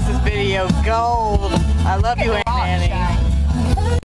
This is video gold. I love you, Aunt